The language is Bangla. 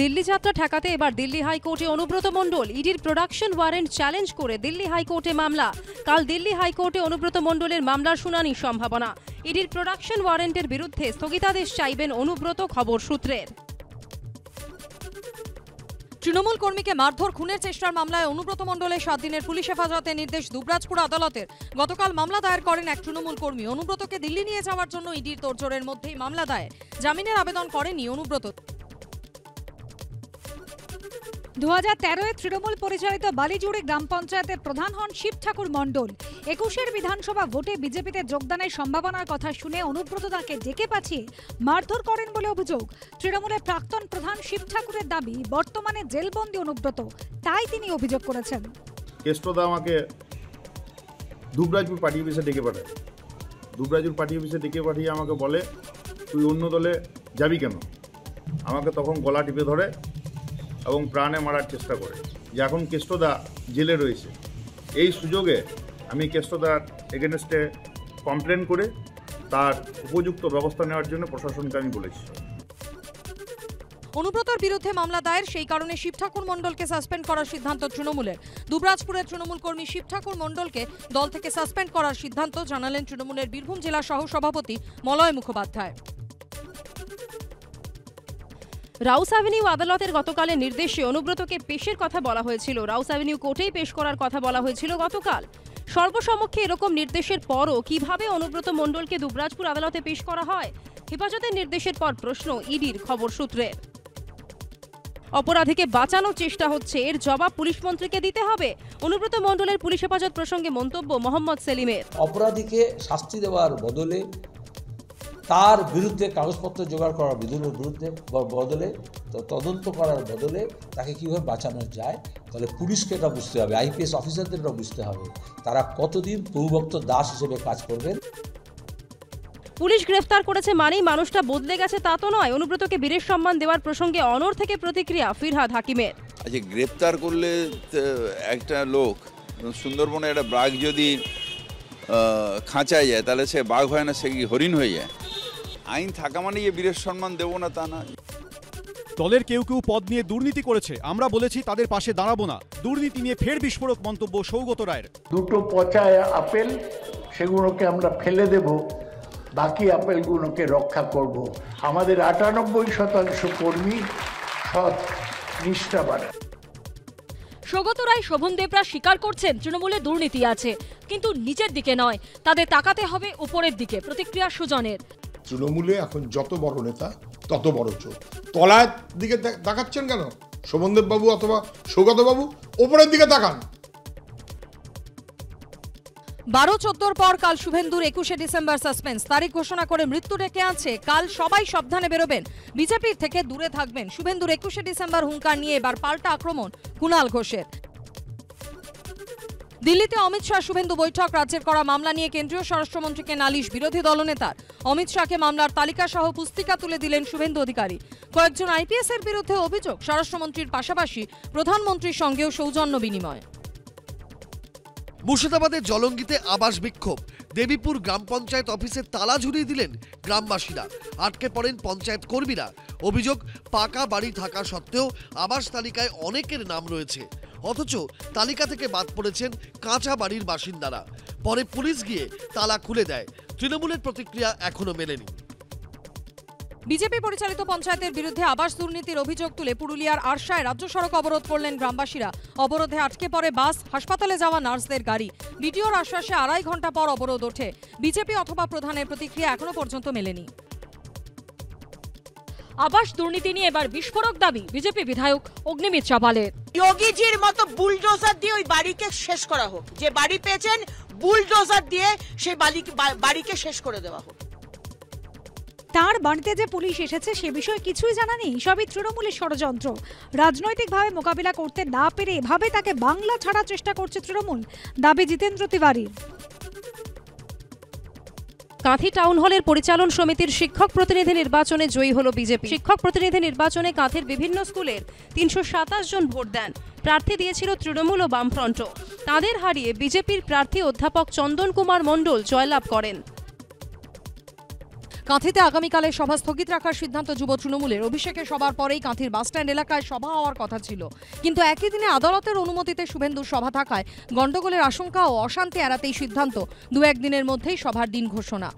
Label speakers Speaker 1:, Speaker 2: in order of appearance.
Speaker 1: দিল্লি যাত্রা ঠেকাতে এবার দিল্লি হাইকোর্টে অনুব্রত মণ্ডল, ইডির প্রোডাকশন ওয়ারেন্ট চ্যালেঞ্জ করে দিল্লি হাইকোর্টে মামলা। কাল দিল্লি হাইকোর্টে অনুব্রত মণ্ডলের মামলার শুনানির সম্ভাবনা। ইডির প্রোডাকশন ওয়ারেন্টের বিরুদ্ধে স্থগিতাদেশ চাইবেন অনুব্রত খবর সূত্রের।
Speaker 2: তৃণমূল কর্মীকে মারধর, খুনের চেষ্টার মামলায় অনুব্রত মণ্ডলের সাত দিনের পুলিশ হেফাজতে নির্দেশ দুবরাজপুর আদালতের। গতকাল মামলা দায়ের করেন এক তৃণমূল কর্মী। অনুব্রতকে দিল্লি নিয়ে যাওয়ার জন্য ইডির তোড়জোড়ের মধ্যেই মামলা দায়ের। জামিনের আবেদন করেনি অনুব্রত।
Speaker 3: দু হাজার তেরোয় তৃণমূল পরিচালিত বালিজুড়ি গ্রাম পঞ্চায়েতের প্রধান হন শিব ঠাকুর মণ্ডল। একুশের বিধানসভা ভোটে বিজেপিতে যোগদানের সম্ভাবনার কথা শুনে অনুব্রত তাকে ডেকে পাঠিয়ে মারধর করেন বলে অভিযোগ। তৃণমূলের প্রাক্তন প্রধান শিব ঠাকুরের দাবি, বর্তমানে জেলবন্দি অনুব্রত। তাই তিনি অভিযোগ করেছেন।
Speaker 4: কেষ্টদা আমাকে দুবরাজপুর পার্টি অফিসে ডেকে পাঠায়। দুবরাজপুর পার্টি অফিসে ডেকে পাঠিয়ে আমাকে বলে, তুই অন্য দলে যাবি কেন? আমাকে তখন গলা টিপে ধরে এবং প্রাণে মারার চেষ্টা করে। যে এখন কেষ্টদা জেলে রয়েছে। এই সুযোগে আমি কেষ্টদার এগেনস্টে কমপ্লেন করে তার উপযুক্ত ব্যবস্থা নেওয়ার জন্য প্রশাসনকে আমি বলেছি।
Speaker 2: অনুব্রতর বিরুদ্ধে মামলা দায়ের, সেই কারণে শিব ঠাকুর মণ্ডলকে সাসপেন্ড করার সিদ্ধান্ত তৃণমূলের। দুবরাজপুরের তৃণমূল কর্মী শিব ঠাকুর মণ্ডলকে দল থেকে সাসপেন্ড করার সিদ্ধান্ত জানালেন তৃণমূলের বীরভূম জেলা সহ সভাপতি মলয় মুখোপাধ্যায়।
Speaker 1: রাউস অ্যাভিনিউ আদালতের গতকালের নির্দেশে অনুব্রতকে পেশের কথা বলা হয়েছিল। রাউস অ্যাভিনিউ কোর্টেই পেশ করার কথা বলা হয়েছিল গতকাল। সর্বসমক্ষে এরকম নির্দেশের পরও কীভাবে অনুব্রত মণ্ডলকে দুবরাজপুর আদালতে পেশ করা হয়, হেফাজতের নির্দেশের পর প্রশ্ন ইডির খবর সূত্রে। অপরাধীকে বাঁচানোর চেষ্টা হচ্ছে, এর জবাব পুলিশ মন্ত্রীকে দিতে হবে। অনুব্রত মণ্ডলের পুলিশ হেফাজত প্রসঙ্গে মন্তব্য মোহাম্মদ সেলিমের।
Speaker 5: অপরাধীকে শাস্তি দেওয়ার বদলে তার বিরুদ্ধে কাগজপত্র জোগাড় করার বিধুনের বিরুদ্ধে ব- বদলে তো- তদন্ত করার বদলে তাকে কীভাবে বাঁচানো যায় তাহলে পুলিশকে এটা বুঝতে হবে আইপিএস অফিসারদের এটা বুঝতে হবে। তারা কতদিন প্রভুভক্ত দাস হিসেবে কাজ করবেন?
Speaker 1: পুলিশ গ্রেফতার করেছে মানেই মানুষটা বদলে গেছে তা তো নয়। অনুব্রতকে বীরের সম্মান দেওয়ার প্রসঙ্গে অনর থেকে প্রতিক্রিয়া ফিরহাদ হাকিমের।
Speaker 6: আচ্ছা গ্রেপ্তার করলে তো একটা লোক সুন্দরবনে একটা বাঘ যদি খাঁচায় যায় তাহলে সে বাঘ হয় না সে কি হরিণ হয়ে যায়? আইন থাকা মানে যে বীরের সম্মান দেবো না তা না
Speaker 7: দলের কেউ কেউ পদ নিয়ে দুর্নীতি করেছে। আমরা বলেছি তাদের পাশে দাঁড়াবো না। দুর্নীতি নিয়ে ফের বিস্ফোরক মন্তব্য সৌগত রায়ের।
Speaker 8: দুটো পচা আপেল সেগুলোকে আমরা ফেলে দেব। বাকি আপেলগুলোকে রক্ষা করব। আমাদের আটানব্বই শতাংশ কর্মী সৎ নিষ্ঠাবান
Speaker 2: সৌগত রায় শোভন দেবরা স্বীকার করছেন তৃণমূলে দুর্নীতি আছে। কিন্তু নিচের দিকে নয় তাদের তাকাতে হবে উপরের দিকে প্রতিক্রিয়া সুজনের।
Speaker 9: তৃণমূলে এখন যত বড় নেতা, তত বড় চোখ তলার দিকে তাকাচ্ছেন কেন? শোভনদেব বাবু অথবা সৌগত বাবু ওপরের দিকে তাকান।
Speaker 2: বারো চোদ্দোর পর কাল শুভেন্দুর একুশে ডিসেম্বর সাসপেন্স। তারিখ ঘোষণা করে মৃত্যু ডেকে আছে কাল সবাই সাবধানে বেরোবেন। বিজেপির থেকে দূরে থাকবেন। শুভেন্দুর একুশে ডিসেম্বর হুঙ্কার নিয়ে এবার পাল্টা আক্রমণ কুণাল ঘোষের। দিল্লিতে অমিত শাহ শুভেন্দু বৈঠক, রাজ্যের করা মামলা নিয়ে কেন্দ্রীয় স্বরাষ্ট্রমন্ত্রীকে নালিশ, বিরোধী দলনেতার অমিত শাহকে মামলার তালিকা সহ পুস্তিকা তুলে দিলেন শুভেন্দু অধিকারী। কয়েকজন আইপিএস এর বিরুদ্ধে অভিযোগ, স্বরাষ্ট্রমন্ত্রীর পাশাপাশি প্রধানমন্ত্রীর সঙ্গেও সৌজন্য বিনিময়।
Speaker 10: মুর্শিদাবাদের জলঙ্গিতে আবাস বিক্ষোভ। দেবীপুর গ্রাম পঞ্চায়েত অফিসে তালা ঝুলিয়ে দিলেন গ্রামবাসীরা। আটকে পড়েন পঞ্চায়েত কর্মীরা। অভিযোগ, পাকা বাড়ি থাকা সত্ত্বেও আবাস তালিকায় অনেকের নাম রয়েছে। অথচ তালিকা থেকে বাদ পড়েছেন কাঁচা বাড়ির বাসিন্দারা। পরে পুলিশ গিয়ে তালা খুলে দেয়। তৃণমূলের প্রতিক্রিয়া এখনও মেলেনি।
Speaker 2: বিজেপি পরিচালিত পঞ্চায়েতের বিরুদ্ধে আবাস দুর্নীতির অভিযোগ তুলে পুরুলিয়ার আরশায় রাজ্য সড়ক অবরোধ করলেন গ্রামবাসীরা। অবরোধে আটকে পড়ে বাস, হাসপাতালে যাওয়া নার্সদের গাড়ি। বিডিওর আশ্বাসে আড়াই ঘণ্টা পর অবরোধ ওঠে। বিজেপি অথবা প্রধানের প্রতিক্রিয়া এখনও পর্যন্ত মেলেনি। আবাস দুর্নীতি নিয়ে এবার বিস্ফোরক দাবি বিজেপি বিধায়ক অগ্নিমিত চাপালের
Speaker 11: যোগীজির মতো বুলডোজার দিয়ে ওই বাড়িকে শেষ করা হোক। যে বাড়ি পেয়েছেন বুলডোজার দিয়ে সেই বাড়িকে বাড়িকে শেষ করে দেওয়া হোক।
Speaker 3: তার বাড়িতে যে পুলিশ এসেছে সে বিষয়ে কিছুই জানা নেই। সবই তৃণমূলের ষড়যন্ত্র। রাজনৈতিকভাবে মোকাবিলা করতে না পেরে এভাবে তাকে বাংলা ছাড়ার চেষ্টা করছে তৃণমূল। দাবি জিতেন্দ্র তিওয়ারির।
Speaker 1: কাঁথি টাউন হলের পরিচালন সমিতির শিক্ষক প্রতিনিধি নির্বাচনে জয়ী হল বিজেপি। শিক্ষক প্রতিনিধি নির্বাচনে কাঁথির বিভিন্ন স্কুলের তিনশো সাতাশ জন ভোট দেন। প্রার্থী দিয়েছিল তৃণমূল ও বামফ্রন্ট তাদের হারিয়ে বিজেপির প্রার্থী অধ্যাপক চন্দন কুমার মণ্ডল জয়লাভ করেন।
Speaker 2: কাঁথিতে আগামীকালে সভা স্থগিত রাখার সিদ্ধান্ত যুব তৃণমূলের। অভিষেকের সবার পরেই কাঁথির বাসস্ট্যান্ড এলাকায় সভা হওয়ার কথা ছিল। কিন্তু একই দিনে আদালতের অনুমতিতে শুভেন্দুর সভা থাকায় গণ্ডগোলের আশঙ্কা ও অশান্তি এড়াতেই সিদ্ধান্ত। দু একদিনের মধ্যেই সভার দিন ঘোষণা।